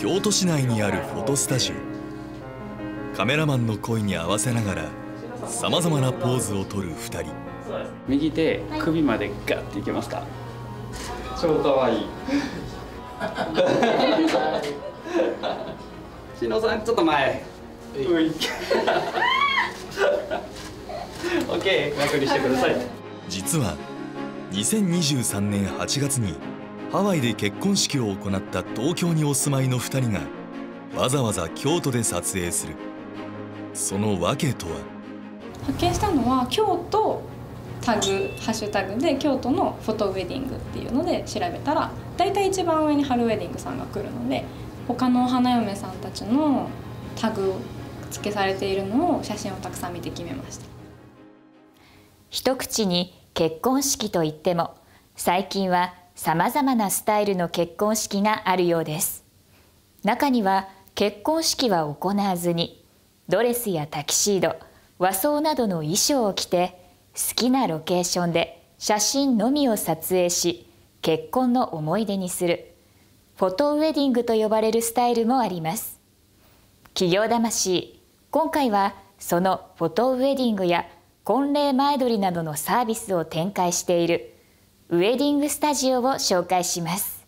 京都市内にあるフォトスタジオ。カメラマンの声に合わせながらさまざまなポーズをとる2人。右手首までガッていきますか？超かわいい。しのさんちょっと前。うい。オッケー。楽にしてください。実は2023年8月にハワイで結婚式を行った東京にお住まいの2人がわざわざ京都で撮影する。その訳とは？発見したのは京都タグハッシュタグで京都のフォトウェディングっていうので調べたら大体一番上に春ウェディングさんが来るので他の花嫁さんたちのタグ付けされているのを写真をたくさん見て決めました。一口に結婚式といっても最近はさまざまなスタイルの結婚式があるようです。中には結婚式は行わずにドレスやタキシード和装などの衣装を着て好きなロケーションで写真のみを撮影し結婚の思い出にするフォトウェディングと呼ばれるスタイルもあります。企業魂今回はそのフォトウェディングや婚礼前撮りなどのサービスを展開しているウェディングスタジオを紹介します。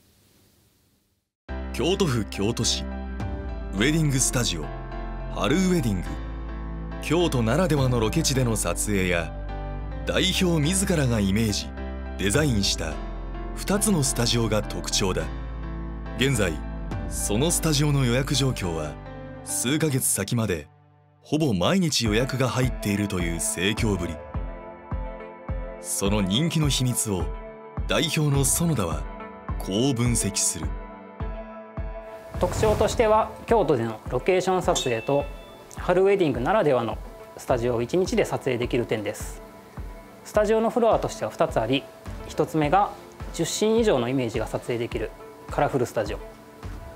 京都府京都市。ウェディングスタジオ。春ウェディング。京都ならではのロケ地での撮影や代表自らがイメージデザインした2つのスタジオが特徴だ。現在そのスタジオの予約状況は数ヶ月先までほぼ毎日予約が入っているという盛況ぶり。その人気の秘密を代表の園田はこう分析する。特徴としては京都でのロケーション撮影と春ウェディングならではのスタジオを1日で撮影できる点です。スタジオのフロアとしては2つあり1つ目が10シ以上のイメージが撮影できるカラフルスタジオ。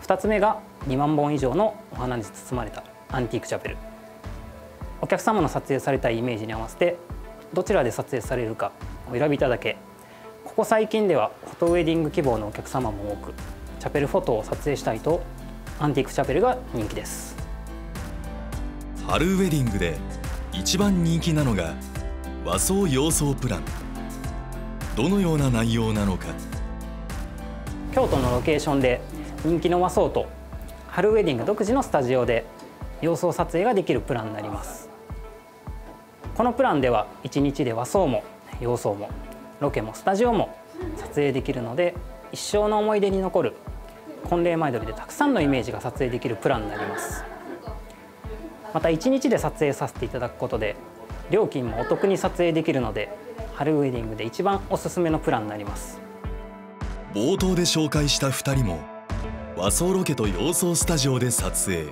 2つ目が2万本以上のお花に包まれたアンティークチャペル。お客様の撮影されたいイメージに合わせてどちらで撮影されるかお選びいただけここ最近ではフォトウェディング希望のお客様も多くチャペルフォトを撮影したいとアンティークチャペルが人気です。春ウェディングで一番人気なのが和装洋装プラン。どのような内容なのか。京都のロケーションで人気の和装と春ウェディング独自のスタジオで洋装撮影ができるプランになります。このプランでは1日で和装も洋装もロケもスタジオも撮影できるので一生の思い出に残る婚礼前撮りでたくさんのイメージが撮影できるプランになります。また1日で撮影させていただくことで料金もお得に撮影できるので春ウェディングで一番おすすめのプランになります。冒頭で紹介した2人も和装ロケと洋装スタジオで撮影。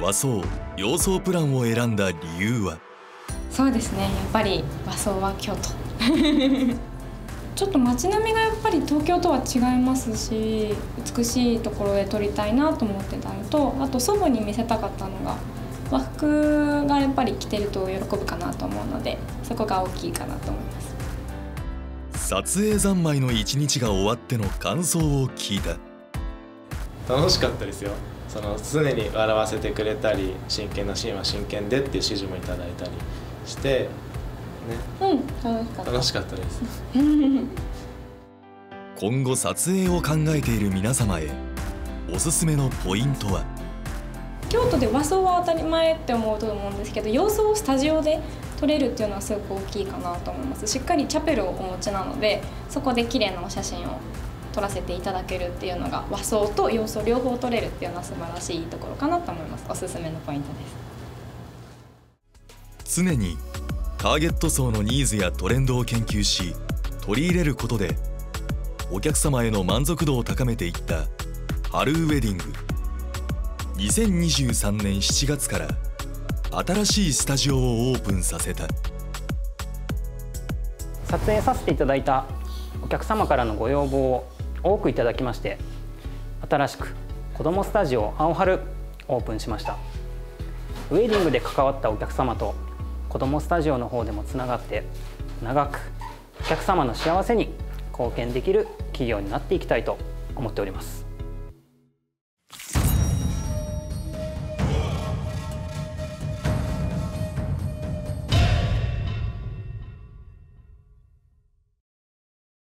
和装洋装プランを選んだ理由は？そうですね。やっぱり和装は京都。ちょっと街並みがやっぱり東京とは違いますし美しいところで撮りたいなと思ってたのとあと祖母に見せたかったのが和服がやっぱり着てると喜ぶかなと思うのでそこが大きいかなと思います。撮影三昧の一日が終わっての感想を聞いた。楽しかったですよ。その常に笑わせてくれたり真剣なシーンは真剣でっていう指示もいただいたりしてね。うん楽しかった。楽しかったです。今後撮影を考えている皆様へおすすめのポイントは？京都で和装は当たり前って思うと思うんですけど洋装をスタジオで撮れるっていうのはすごく大きいかなと思います。しっかりチャペルをお持ちなのでそこで綺麗なお写真を撮らせていただけるっていうのが和装と洋装両方撮れるっていうのは素晴らしいところかなと思います。おすすめのポイントです常にターゲット層のニーズやトレンドを研究し取り入れることでお客様への満足度を高めていった春ウェディング。2023年7月から新しいスタジオをオープンさせた。撮影させていただいたお客様からのご要望を多くいただきまして新しく子どもスタジオ青春オープンしました。ウェディングで関わったお客様と子どもスタジオの方でもつながって長くお客様の幸せに貢献できる企業になっていきたいと思っております。